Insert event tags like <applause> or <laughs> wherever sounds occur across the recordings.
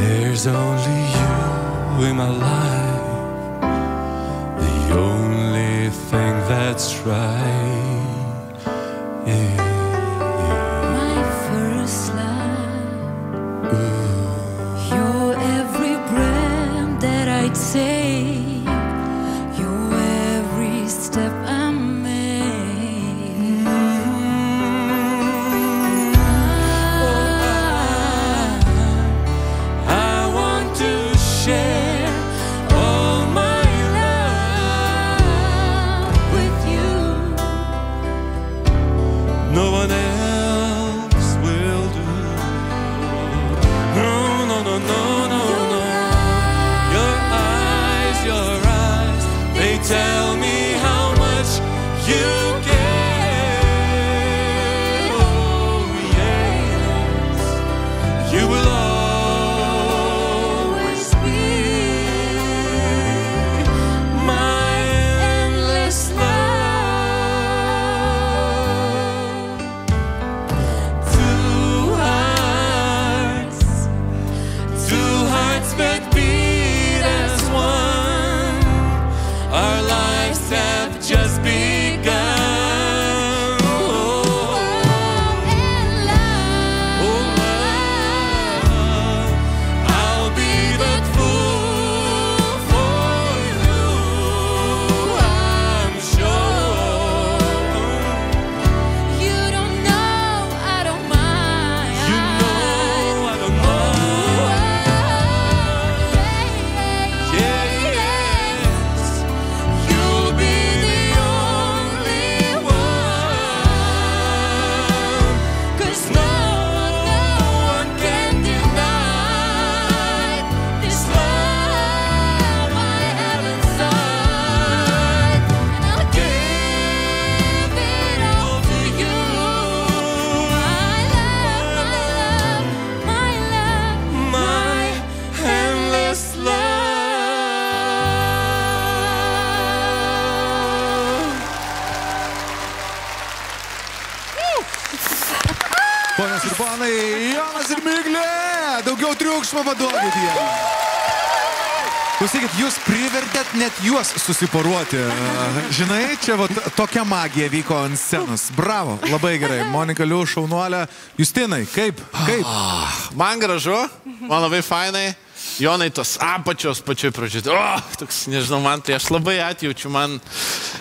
There's only you in my life, the only thing that's right. Ponai, Jonas ir Miglė, daugiau triukšmo vaduokit jie. Klausykit, jūs privertėt net juos susiporuoti. Žinai, čia vat, tokia magija vyko ant scenos. Bravo, labai gerai. Monika Liu, šaunuolė. Justinai, kaip? Kaip? Man gražu, man labai fainai. Jonai tos apačios pačioj pradžioje. O, toks, nežinau, man tai aš labai atjaučiu. Man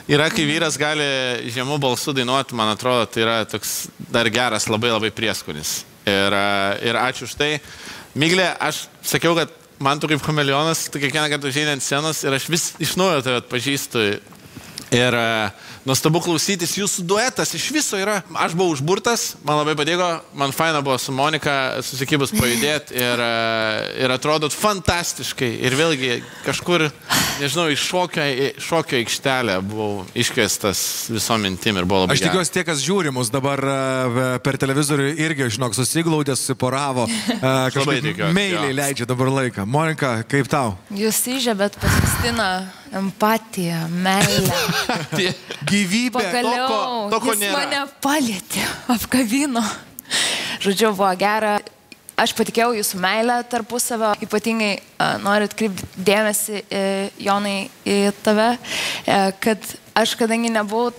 yra, kai vyras gali žemų balsų dainuoti, man atrodo, tai yra toks dar geras, labai labai prieskonis. Ir, ir ačiū už tai. Myglė, aš sakiau, kad man tu kaip chameleonas, tu kiekvieną kartą užėjai ant scenos ir aš vis iš naujo tave atpažįstu. Ir uh, nuostabu klausytis, jūsų duetas iš viso yra. Aš buvau užburtas, man labai patiko, man faina buvo su Monika susikibus pajudėti ir, uh, ir atrodot fantastiškai. Ir vėlgi kažkur, nežinau, iš šokio, šokio aikštelę buvau iškviestas visom mintim ir buvo labai Aš tikiuosi, tie, kas žiūri mus dabar e, per televizorių, irgi, žinok, susiglaudė, susiporavo. e, Kažkaip tikiuosi, meiliai leidžia dabar laiką. Monika, kaip tau? Jūs įžebėt pas Justiną empatiją, meilę. Tie- Gyvybė. Pagaliau, to, ko- to, ko jis nėra. mane palėtė, apkabino. Žodžiu, buvo gera. Aš patikėjau jūsų meilę tarpusavio, ypatingai uh, noriu atkreipti dėmesį, uh, Jonai, į tave, uh, kad aš kadangi nebuvau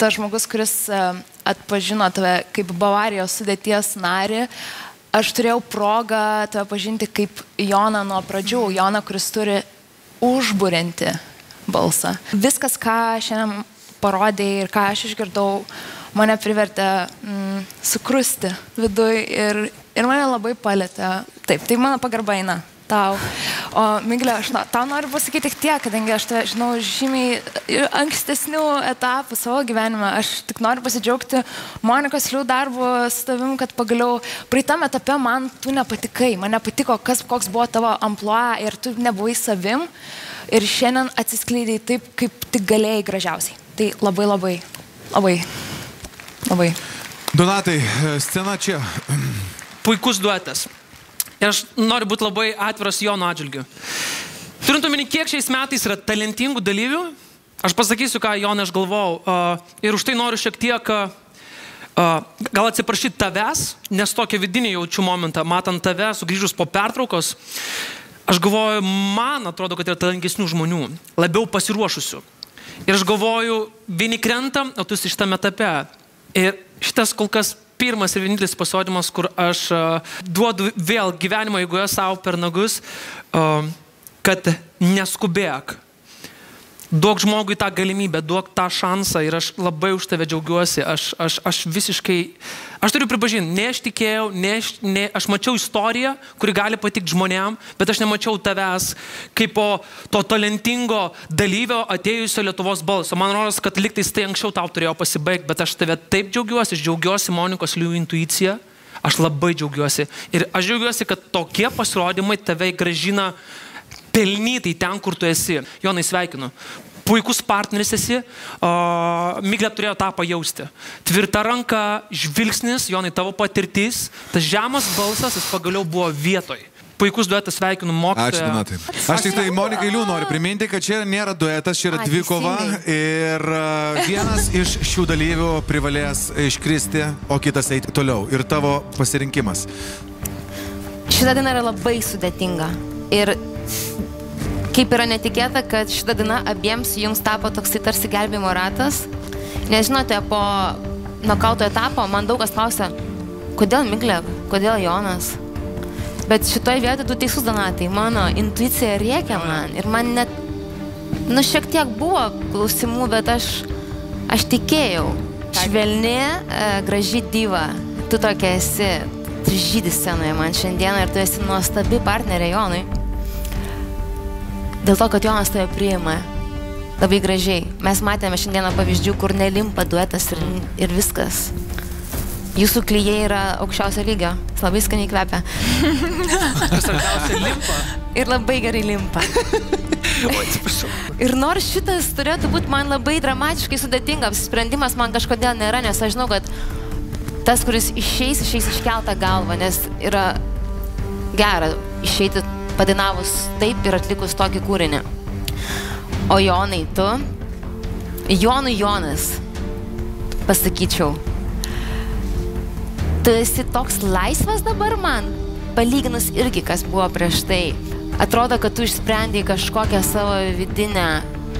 tas žmogus, kuris uh, atpažino tave kaip Bavarijos sudėties narį, aš turėjau progą tave pažinti kaip Joną nuo pradžių, Joną, kuris turi užbūrinti balsą. Viskas, ką šiandien parodėjai ir ką aš išgirdau, mane privertė mm, sukrusti viduj ir, ir mane labai palėtė. Taip, tai mano pagarba eina tau. O Miglė, aš na, tau noriu pasakyti tik tiek, kadangi aš tave žinau žymiai ankstesnių etapų savo gyvenime. Aš tik noriu pasidžiaugti Monikos Lių darbu su tavim, kad pagaliau praeitam etape man tu nepatikai. Man nepatiko, kas, koks buvo tavo amploa ir tu nebuvai savim. Ir šiandien atsiskleidai taip, kaip tik galėjai gražiausiai. Tai labai labai, labai, labai. Donatai, scena čia. puikus duetas. Ir aš noriu būti labai atviras Jono atžvilgiu. Turint omeny, kiek šiais metais yra talentingų dalyvių, aš pasakysiu, ką Jonai aš galvojau. Uh, ir už tai noriu šiek tiek uh, gal atsiprašyti tavęs, nes tokia vidinė jaučiu momentą, matant tave, sugrįžus po pertraukos. aš galvoju, man atrodo, kad yra talengesnių žmonių, labiau pasiruošusių. Ir aš galvoju, vieni krenta, o tu esi šitame etape. Ir šitas kol kas pirmas ir vienintelis pasirodymas, kur aš uh, duodu vėl gyvenimo eigoje savo per nagus, uh, kad neskubėk. Duok žmogui tą galimybę, duok tą šansą ir aš labai už tave džiaugiuosi. Aš, aš, aš visiškai, aš turiu pripažinti, ne aš tikėjau, ne aš, ne, aš mačiau istoriją, kuri gali patikti žmonėm, bet aš nemačiau tavęs kaip po to talentingo dalyvio atėjusio Lietuvos balso. Man rodos, kad liktais tai anksčiau tau turėjo pasibaigti, bet aš tave taip džiaugiuosi, aš džiaugiuosi Monikos Liu intuicija. Aš labai džiaugiuosi. Ir aš džiaugiuosi, kad tokie pasirodymai tave gražina pelnytai ten, kur tu esi. Jonai sveikinu. Puikus partneris esi, o, Miglė turėjo tą pajausti. Tvirta ranka, žvilgsnis, Jonai tavo patirtis, tas žemas balsas, jis pagaliau buvo vietoj. Puikus duetas, sveikinu Ačiū, mokytoją. Donatai. Aš tik tai Monikai Liū noriu priminti, kad čia nėra duetas, čia yra dvikova ir a, vienas iš šių dalyvių privalės iškristi, o kitas eiti toliau. Ir tavo pasirinkimas. Šita daina yra labai sudėtinga. Ir kaip yra netikėta, kad šita daina abiems jums tapo toksai tarsi gelbėjimo ratas. Nes žinote, po nokauto etapo man daug kas klausia, kodėl Miglė, kodėl Jonas. Bet šitoje vietoje tu teisus, Donatai, mano intuicija rėkia man. Ir man net, nu šiek tiek buvo klausimų, bet aš, aš tikėjau. Švelni, e, graži diva. Tu tokia esi. Tu žydį scenoje man šiandieną ir tu esi nuostabi partnerė Jonui. Dėl to, kad Jonas tave priima labai gražiai. Mes matėme šiandieną pavyzdžių, kur nelimpa duetas ir, ir viskas. Jūsų klyjei yra aukščiausio lygio. Jis labai skaniai kvepia. <laughs> Ir labai gerai limpa. <laughs> Ir nors šitas turėtų būti man labai dramatiškai sudėtingas sprendimas, man kažkodėl nėra, nes aš žinau, kad tas, kuris išeis, išeis iškeltą galvą, nes yra gera išeiti padainavus taip ir atlikus tokį kūrinį. O Jonai, tu, Jonui Jonas, pasakyčiau, tu esi toks laisvas dabar man, palyginus irgi, kas buvo prieš tai. Atrodo, kad tu išsprendėjai kažkokią savo vidinę,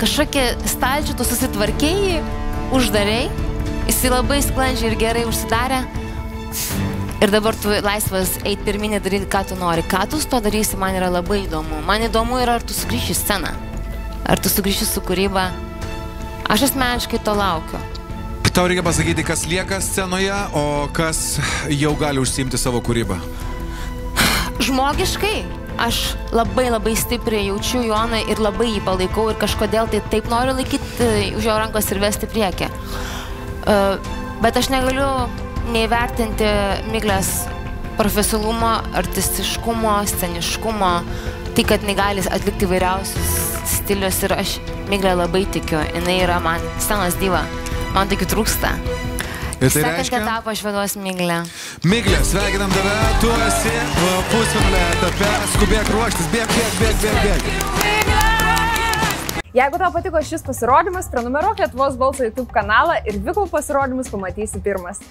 kažkokią stalčių tu susitvarkėjai, uždarėjai, jisai labai sklandžiai ir gerai užsidarė. Ir dabar tu laisvas eiti pirminį daryti, ką tu nori. Ką tu su to darysi, man yra labai įdomu. Man įdomu yra, ar tu sugrįši į sceną. Ar tu sugrįši su kūryba. Aš asmeniškai to laukiu. Tau reikia pasakyti, kas lieka scenoje, o kas jau gali užsiimti savo kūrybą. Žmogiškai aš labai labai stipriai jaučiu Joną ir labai jį palaikau ir kažkodėl tai taip noriu laikyti e, už jo rankos ir vesti priekį. Uh, bet aš negaliu neįvertinti Miglės profesionalumo, artistiškumo, sceniškumo, tai kad negali atlikti įvairiausius stilius ir aš Miglę labai tikiu, jinai yra man scenos diva, man tokių trūksta. Ir tai Sekantį reiškia, etapą aš veduos Miglę. Miglė, sveikinam tave, tu esi pusfinalio etape, skubėk ruoštis, bėg, bėg, bėg, bėg, bėg. Jeigu tau patiko šis pasirodymas, prenumeruok Lietuvos balso YouTube kanalą ir Vikų pasirodymus pamatysi pirmas.